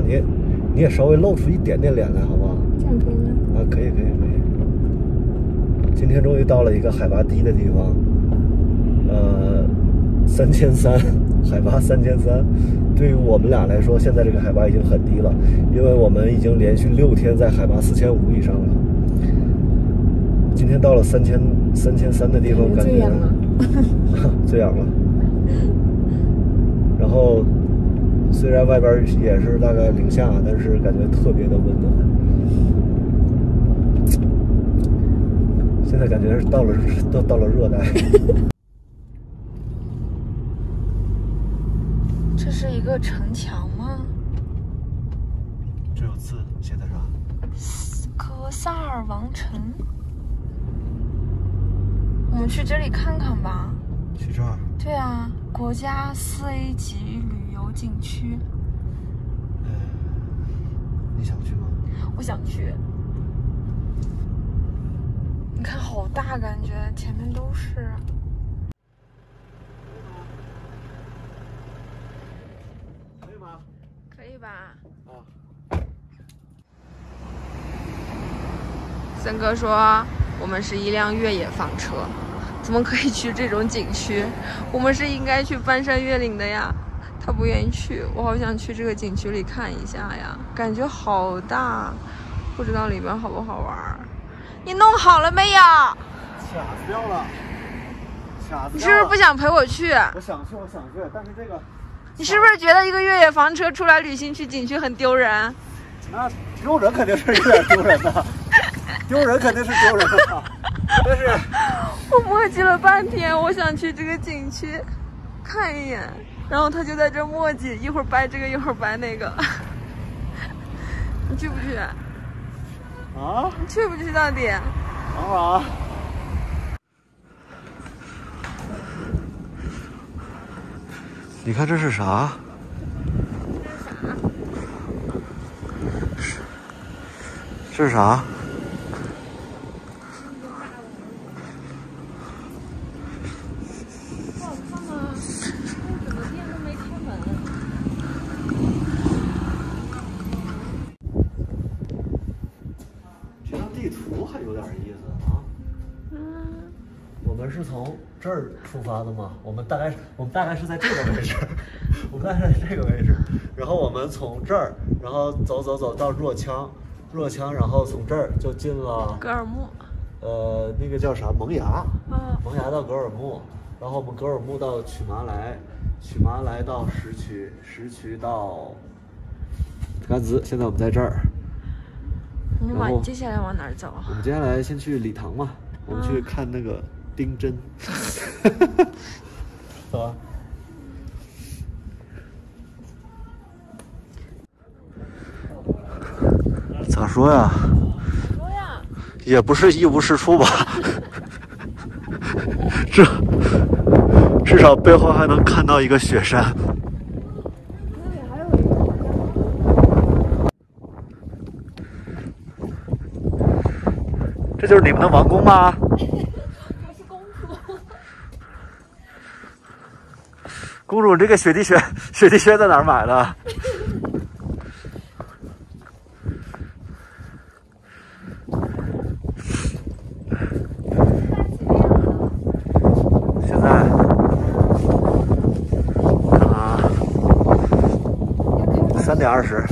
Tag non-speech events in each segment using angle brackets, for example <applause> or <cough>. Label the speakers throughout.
Speaker 1: 那你你也稍微露出一点点脸来，好不好？
Speaker 2: 这样可以吗？
Speaker 1: 啊，可以可以可以。今天终于到了一个海拔低的地方，呃，三千三，海拔三千三。对于我们俩来说，现在这个海拔已经很低了，因为我们已经连续六天在海拔四千五以上了。今天到了三千三千三的地方，感觉
Speaker 2: 最痒了，<laughs>
Speaker 1: 最痒了。然后虽然外边也是大概零下，但是感觉特别的温暖。现在感觉是到了都到了热带。<laughs>
Speaker 2: 这是一个城墙吗？
Speaker 1: 这有字写的啥？
Speaker 2: 科萨尔王城。我们去这里看看吧。
Speaker 1: 去这儿。
Speaker 2: 对啊，国家四 A 级旅游景区。
Speaker 1: 嗯，你想去吗？
Speaker 2: 我想去。你看，好大，感觉前面都是。
Speaker 1: 可以吗？
Speaker 2: 可以吧？
Speaker 1: 啊。
Speaker 2: 森哥说，我们是一辆越野房车，怎么可以去这种景区？<laughs> 我们是应该去翻山越岭的呀。他不愿意去，我好想去这个景区里看一下呀，感觉好大，不知道里面好不好玩。你弄好了没有？
Speaker 1: 卡死掉了，卡死
Speaker 2: 你是不是不想陪我去？
Speaker 1: 我想去，我想去，但是这个，
Speaker 2: 你是不是觉得一个越野房车出来旅行去景区很丢人？
Speaker 1: 那丢人肯定是有点丢人的，丢人肯定是丢人的，但是
Speaker 2: 我磨叽了半天，我想去这个景区看一眼，然后他就在这磨叽，一会儿掰这个，一会儿掰那个。<laughs> 你去不去？
Speaker 1: 啊？
Speaker 2: 你去不去到底？
Speaker 1: 等会儿啊。你看这是啥？这是啥？
Speaker 2: 不好看吗？怎么店都没开门？
Speaker 1: 这张地图还有点意思啊。
Speaker 2: 嗯。
Speaker 1: 我们是从这儿出发的吗？我们大概我们大概是在这个位置，<laughs> 我们大概在这个位置，然后我们从这儿，然后走走走到若羌，若羌，然后从这儿就进了
Speaker 2: 格尔木。
Speaker 1: 呃，那个叫啥萌芽？
Speaker 2: 啊。
Speaker 1: 萌芽到格尔木，然后我们格尔木到曲麻来，曲麻来到石渠，石渠到甘孜。现在我们在这儿。
Speaker 2: 你往接下来往哪儿走？
Speaker 1: 我们接下来先去礼堂嘛，我们去看那个丁真。<laughs> 走啊！咋说呀？
Speaker 2: 说呀。
Speaker 1: 也不是一无是处吧？<laughs> 这至少背后还能看到一个雪山。
Speaker 2: 那里还有一个。
Speaker 1: 这就是你们的王宫吗？
Speaker 2: 我是公主。
Speaker 1: 公主，这个雪地靴，<laughs> 雪地靴在哪儿买的？现在看看啊，三点二十。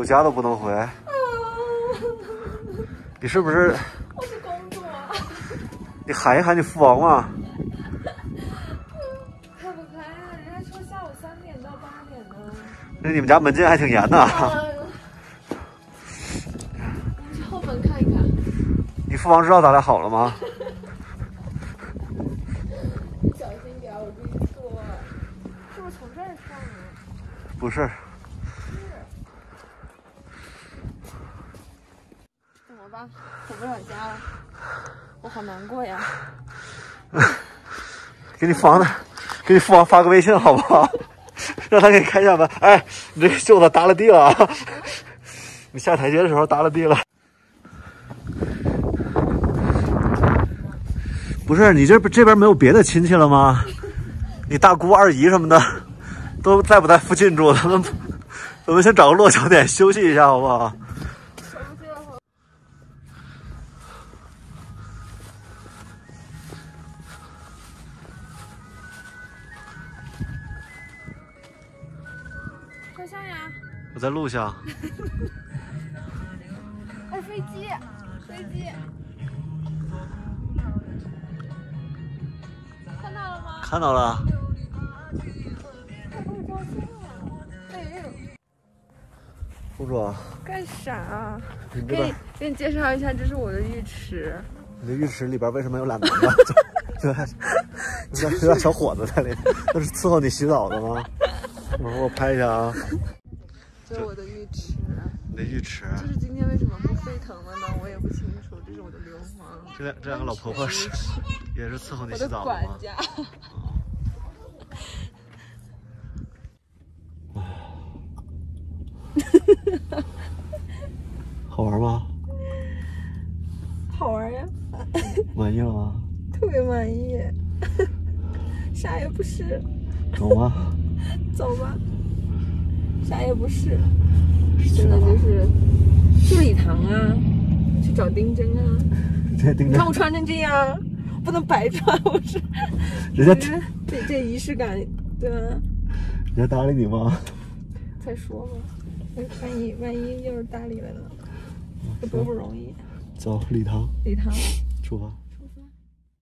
Speaker 1: 有家都不能回。你是不是？
Speaker 2: 我是公主啊！
Speaker 1: 你喊一喊你父王嘛。
Speaker 2: 开不开啊？人家说下午三点到八点呢。
Speaker 1: 那你们家门禁还挺严的。
Speaker 2: 我们去后门看一看。
Speaker 1: 你父王知道咱俩好了吗？
Speaker 2: 你 <laughs> 小心点，我跟你说。是不是从这儿上啊？
Speaker 1: 不是。
Speaker 2: 吧，回不了家了，我好难过呀。<laughs>
Speaker 1: 给你房子，给你父王发个微信好不好？<laughs> 让他给你开一下门。哎，你这个袖子搭了地了啊！<laughs> 你下台阶的时候搭了地了。不是你这这边没有别的亲戚了吗？你大姑、二姨什么的都在不在附近住？咱们咱们先找个落脚点休息一下，好不好？
Speaker 2: 快上呀！
Speaker 1: 我在路上。<laughs>
Speaker 2: 哎，飞机，飞机，看到了吗？
Speaker 1: 看到了。公主，
Speaker 2: 干啥啊？
Speaker 1: 你
Speaker 2: 给你给你介绍一下，这是我的浴池。
Speaker 1: 你的浴池里边为什么有俩男的？有俩有俩有俩小伙子在里面，那是伺候你洗澡的吗？我 <laughs> 我拍一下啊。
Speaker 2: 这是我的浴池。
Speaker 1: 你的浴池，
Speaker 2: 就是今天为什么不沸腾了呢？我也不清楚。这是我的硫磺。
Speaker 1: 这两这两个老婆婆是也是伺候你洗澡的吗？
Speaker 2: 管家。<laughs>
Speaker 1: 好玩吗？
Speaker 2: 好玩呀，
Speaker 1: 满意了吗？
Speaker 2: 特别满意。<laughs> 啥也不是，
Speaker 1: 走吗？
Speaker 2: 走吧。啥也不是，真的就是去礼堂啊，去找丁真啊。你看我穿成这样，不能白穿，我是？
Speaker 1: 人家
Speaker 2: 这这这仪式感，对吧？
Speaker 1: 人家搭理你吗？
Speaker 2: 再说吧，哎万一万一要是搭理了呢？这多不容易。
Speaker 1: 走礼堂
Speaker 2: 礼堂。
Speaker 1: 出发。